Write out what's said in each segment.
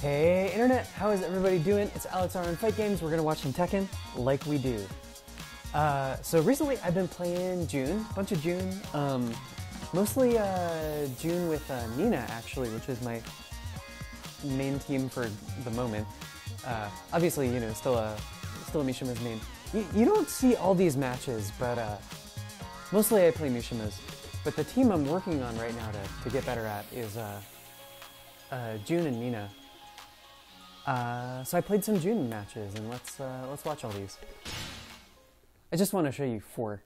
Hey internet, how is everybody doing? It's Alex R on Fight Games. We're gonna watch some Tekken, like we do. Uh, so recently I've been playing Jun, a bunch of Jun, um, mostly uh, Jun with uh, Nina actually, which is my main team for the moment. Uh, obviously, you know, still a still a Mishima's main. You, you don't see all these matches, but uh, mostly I play Mishima's. But the team I'm working on right now to, to get better at is uh, uh, Jun and Nina. Uh, so I played some Jun matches, and let's uh, let's watch all these. I just want to show you four.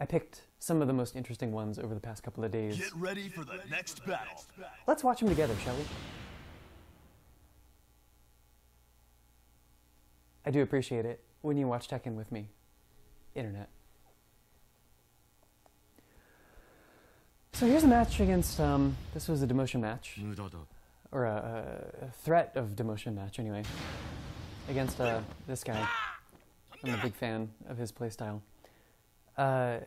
I picked some of the most interesting ones over the past couple of days. Get ready for the next battle. Let's watch them together, shall we? I do appreciate it when you watch Tekken with me, internet. So here's a match against, um, this was a demotion match. Or a, a threat of demotion match, anyway. Against uh, this guy. I'm a big fan of his playstyle. Uh,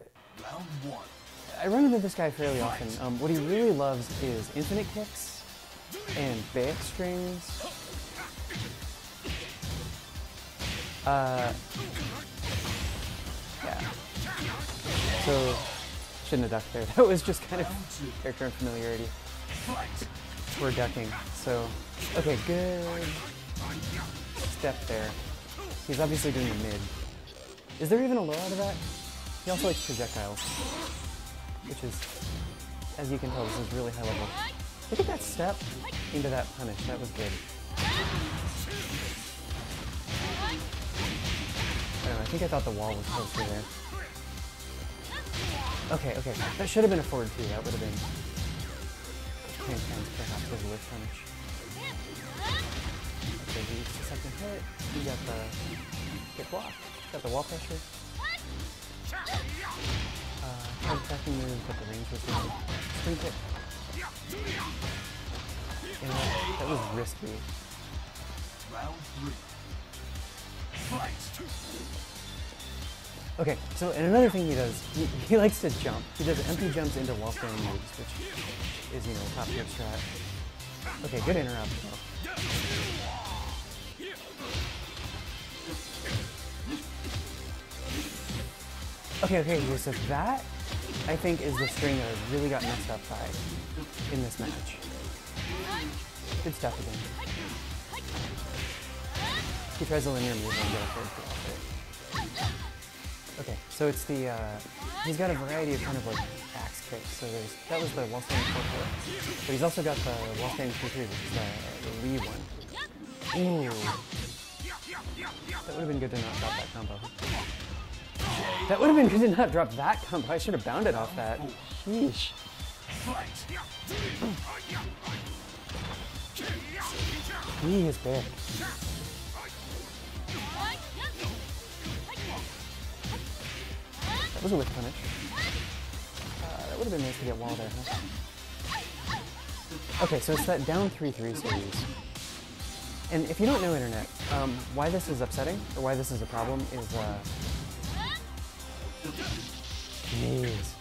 I run into this guy fairly often. Um, what he really loves is infinite kicks and backstrings. Uh, yeah. So shouldn't have ducked there. That was just kind of character and familiarity. We're ducking. So, okay, good step there. He's obviously doing the mid. Is there even a low out of that? He also likes projectiles, which is, as you can tell, this is really high level. Look at that step into that punish. That was good. I don't know. I think I thought the wall was closer there. Okay, okay. That should have been a forward two. That would have been. Ten times perhaps with a lift punish. Okay, he the second hit. He got the get blocked. Got the wall pressure. Uh, attacking move, but the range was. Spring kick. Yeah, that, that was risky. Round three. Fight. Okay, so and another thing he does, he, he likes to jump. He does empty jumps into wall standing moves, which is, you know, top tier strat. Okay, good interrupt. Okay, okay, so that, I think, is the string that I really got messed up by in this match. Good stuff again. He tries a linear move get a third. Okay, so it's the, uh, he's got a variety of kind of like axe kicks. So there's, that was the standing 4 4. But he's also got the 2 3, which is the, the one. Ooh. That would have been good to not drop that combo. That would have been good to not drop that combo. I should have bounded off that. Sheesh. He is big. That was a whiff punish. Uh, that would have been nice to get wall there, huh? Okay, so it's that down 3-3 series. And if you don't know internet, um, why this is upsetting, or why this is a problem, is, uh... Jeez.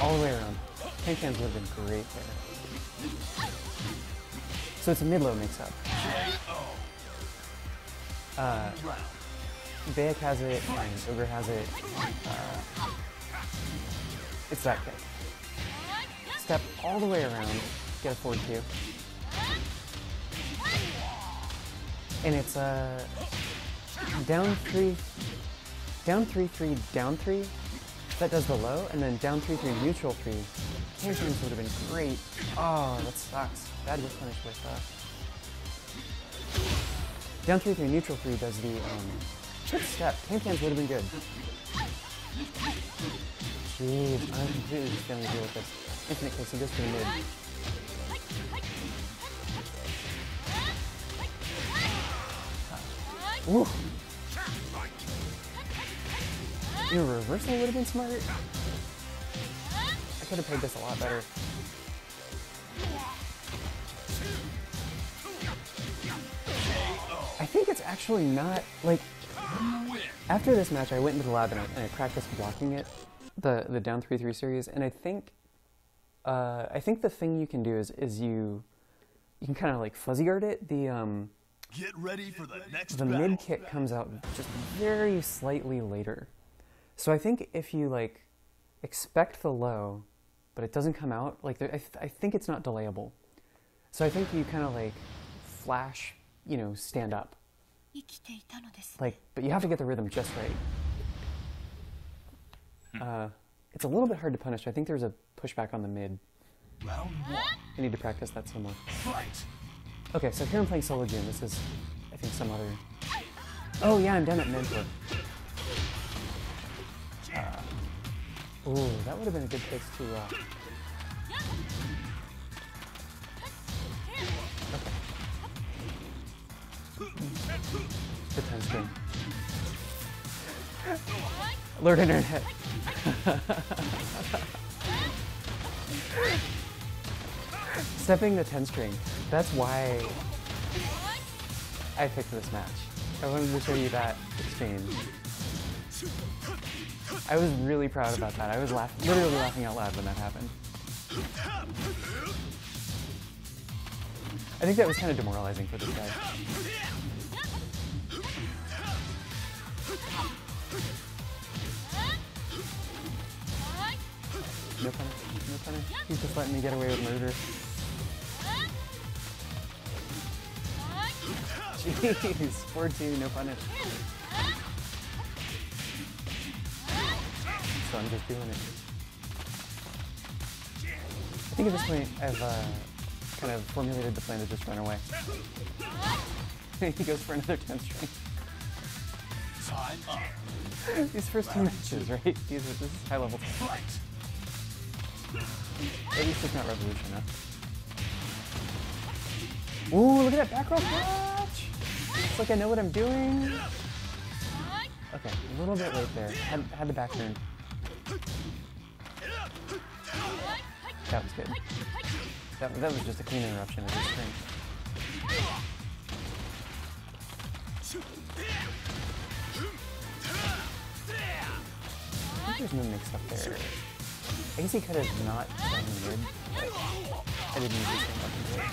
All the way around. Tank fans would have been great there. So it's a mid-low mix-up. Uh. Baek has it, and Ogre has it. Uh, it's that kick. Step all the way around, get a forward two. And it's uh, down three, down three, three, down three. That does the low, and then down three, three, neutral three. Cantions would have been great. Oh, that sucks. Bad with punish with uh, down three, three, neutral three does the um, good step. Tan cans would have been good. Jeez, I'm completely just gonna deal with this. Infinite kicks, he just for the. Ooh. Your reversal would have been smart. I could have played this a lot better. I think it's actually not like after this match, I went into the lab and I, and I practiced blocking it, the, the down 3-3 series, and I think, uh, I think the thing you can do is, is you, you can kind of like fuzzy guard it. The, um, Get ready for the next The mid kick comes out just very slightly later. So I think if you like expect the low, but it doesn't come out, like there, I, th I think it's not delayable. So I think you kind of like flash, you know, stand up like, but you have to get the rhythm just right. Uh, it's a little bit hard to punish. I think there's a pushback on the mid. Round one. I need to practice that some more. Fight. Okay, so here I'm playing solo Jun. This is, I think, some other. Oh yeah, I'm down at mentor. Uh, ooh, that would have been a good place to. Uh... Good time screen. Lord Internet. Stepping the 10 string. That's why I picked this match. I wanted to show you that exchange. I was really proud about that. I was laugh- literally laughing out loud when that happened. I think that was kind of demoralizing for this guy. No punish, no punish. He's just letting me get away with murder. Jeez, 14, no punish. So I'm just doing it. I think at this point I've uh, kind of formulated the plan to just run away. he goes for another 10 string. Time up. These first two matches, right? These are, this is high level. Fight. At least it's not revolution? Ooh, look at that back row catch! It's like I know what I'm doing. Okay, a little bit late there. Had, had the back turn. That was good. That, that was just a clean interruption of his string. I think there's no mix up there. Guess he could have not done mid, I didn't same weapon to it.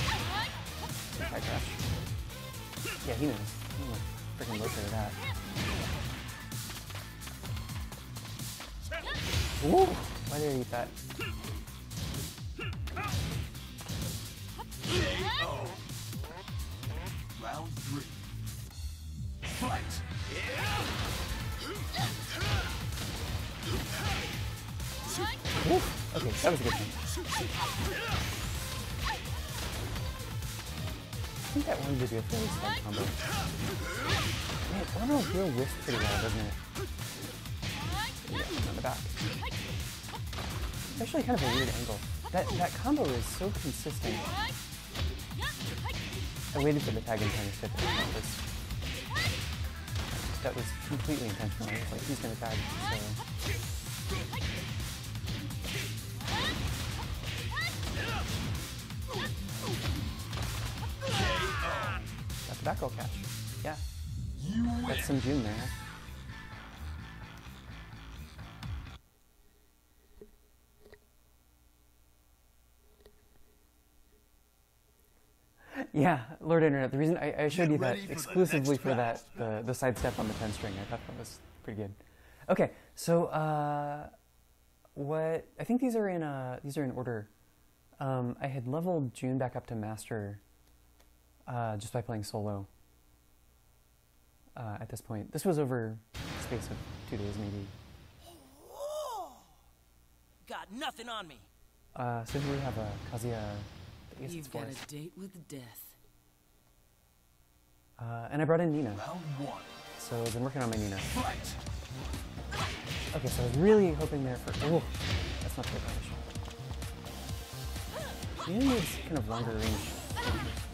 Crash. Yeah, he knows. I'm freaking look at that. Ooh! Why did I eat that? Round three. Fight. Ooh! Okay, that was a good one. I think that one be a fairly smart combo. Man, Orbital Heel whiffs pretty well, doesn't it? Yeah, on the back. It's actually kind of a weird angle. That that combo is so consistent. I waited for the tag and trying to fit it. That was, that was completely intentional. Like, he's gonna tag, so. Roll catch. Yeah, You that's some Jun there. Yeah, Lord Internet. The reason I, I showed Get you that for exclusively for that the, the side step on the 10 string, I thought that was pretty good. Okay, so uh, what I think these are in uh, these are in order. Um, I had leveled Jun back up to master uh, just by playing solo. Uh, at this point, this was over the space of two days, maybe. Got nothing on me. Uh, so here we have a Kazuya. Guess it's You've got Forest. a date with death. Uh, and I brought in Nina, so I've been working on my Nina. Fight. Okay, so I was really hoping there for. Oh, that's not the right position. Nina needs kind of longer range.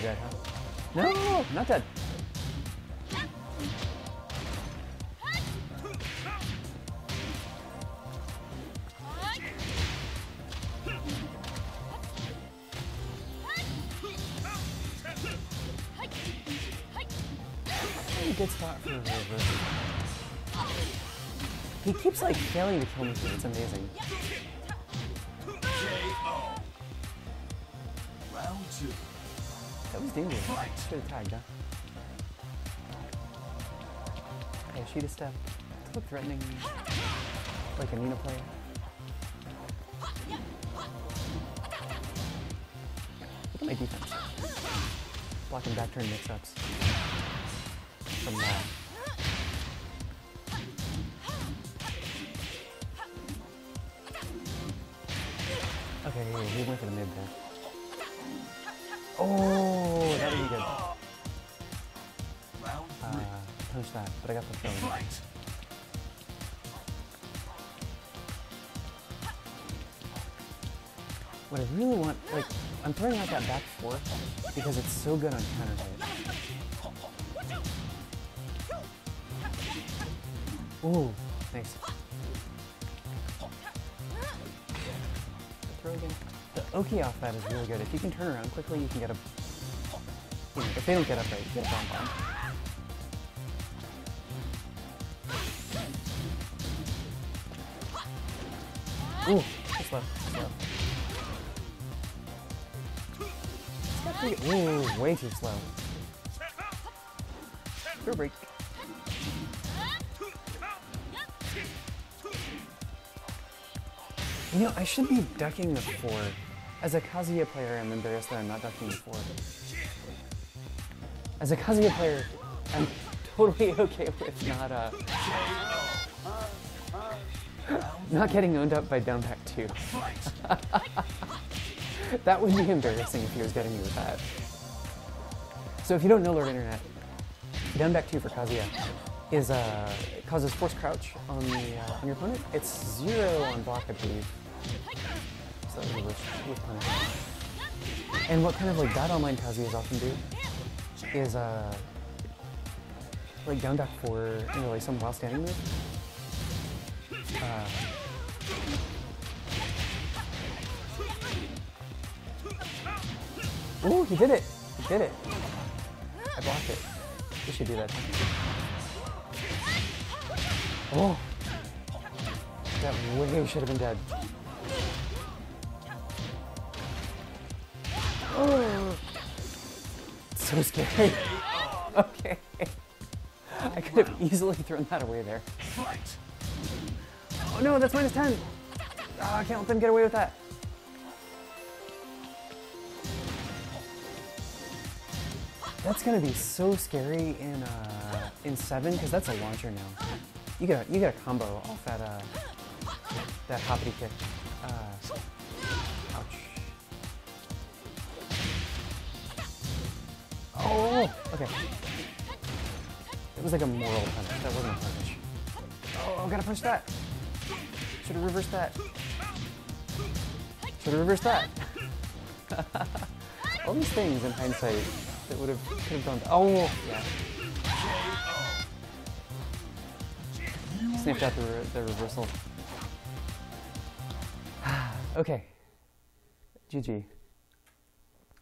Dead, huh? No, not dead. Good spot for. He keeps like failing to kill me. It's amazing. Round two. That was dangerous. Should have tagged, huh? Okay, shoot a step. To look threatening, like a Nina player. Look at my defense. Blocking back turn mix-ups. From that. Okay, he went for the mid there. Oh, that good. Uh, punch that, but I got the throw. Fight. What I really want, like, I'm throwing out that back four because it's so good on counter hit. Ooh, nice. Throw again. The Oki off that is really good. If you can turn around quickly, you can get a. If they don't get up right, get a bomb on. Ooh, slow. It's got pretty- Ooh, way too slow. Throw break. You know, I should be ducking the four. As a Kazuya player, I'm embarrassed that I'm not ducking the four. As a Kazuya player, I'm totally okay with not uh not getting owned up by down back two. that would be embarrassing if he was getting me with that. So if you don't know Lord Internet, down back two for Kazuya is uh causes force crouch on the uh, on your opponent. It's zero on block, I believe. So with. And what kind of like bad online Kazuyas often do is uh like down duck for you know, like some while standing move. Uh, Ooh, he did it! He did it! I blocked it. We should do that. Oh! That way should have been dead. Oh! So scary. okay. I could have easily thrown that away there. Oh no, that's minus 10! Oh, I can't let them get away with that. That's gonna be so scary in uh, in seven because that's a launcher now. You get a, you get a combo off that uh, that hoppity kick. Uh, Oh, okay. It was like a moral punish. That wasn't a punish. Oh, I gotta punch that. Should have reversed that. Should have reversed that. All these things in hindsight that would have could have gone. Oh, yeah. Sniffed out the, re- the reversal. okay. GG.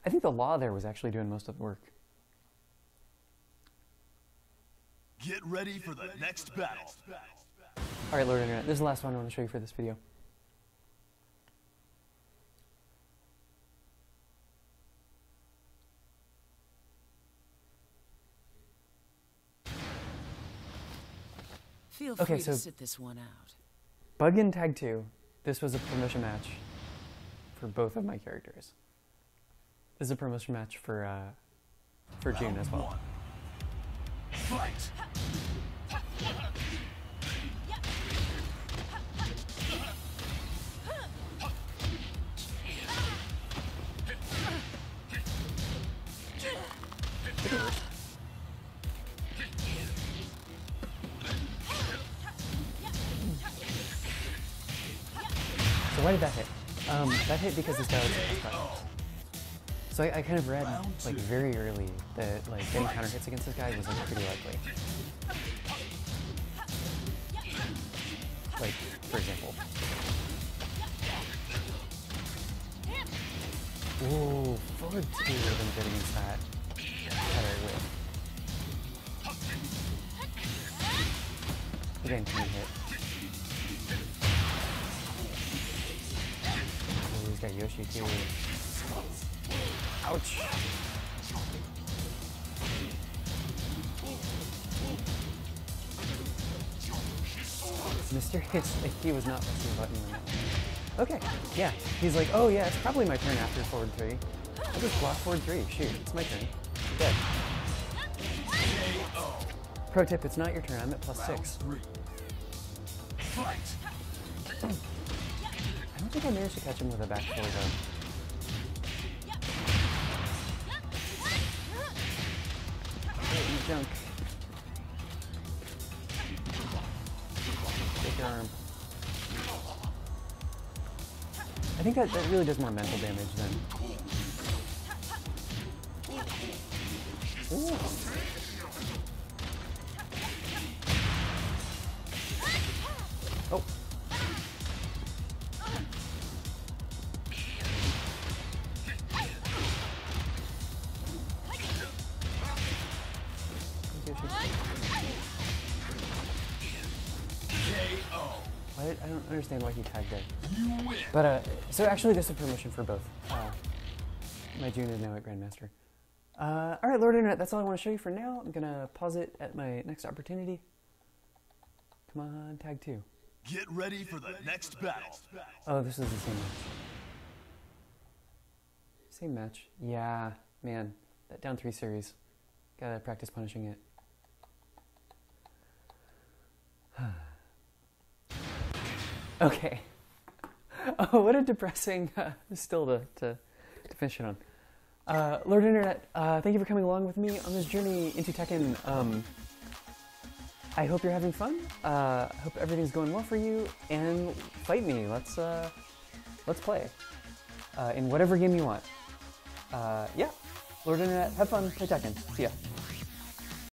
I think the law there was actually doing most of the work. Get ready for the next battle. All right, Lord Internet, this is the last one I want to show you for this video. Feel Okay, free so- to sit this one out. Bug in Tag 2, this was a promotion match for both of my characters. This is a promotion match for uh, for Jun as well. One. Fight. So why did that hit? Um, that hit because this guy was So I, I kind of read like very early that like getting counter hits against this guy was like pretty likely. Like, for example. Ooh, forward two would have been against that. Better with. Again, can hit. Oh, he's Yoshi too. Ouch. He was not pressing a button. Okay, yeah. He's like, oh yeah, it's probably my turn after forward three. I'll just block forward three. Shoot, it's my turn. Dead. Pro tip, it's not your turn. I'm at plus six. Fight. I don't think I managed to catch him with a back four though. Junk. Take your arm. I think that, that really does more mental damage than. Ooh. KO. Why did, I don't understand why he tagged it. You win. But uh, so actually, this is permission for both. Uh, my Jun is now at Grandmaster. Uh, all right, Lord Internet, that's all I want to show you for now. I'm gonna pause it at my next opportunity. Come on, tag two. Get ready for the next battle. Oh, this is the same match. Same match. Yeah, man, that down three series. Gotta practice punishing it. Okay. Oh, what a depressing uh, still to, to, to finish it on. Uh, Lord Internet, uh, thank you for coming along with me on this journey into Tekken. Um, I hope you're having fun. Uh, I hope everything's going well for you. And fight me. Let's uh, let's play uh, in whatever game you want. Uh, yeah, Lord Internet, have fun. Play Tekken. See ya.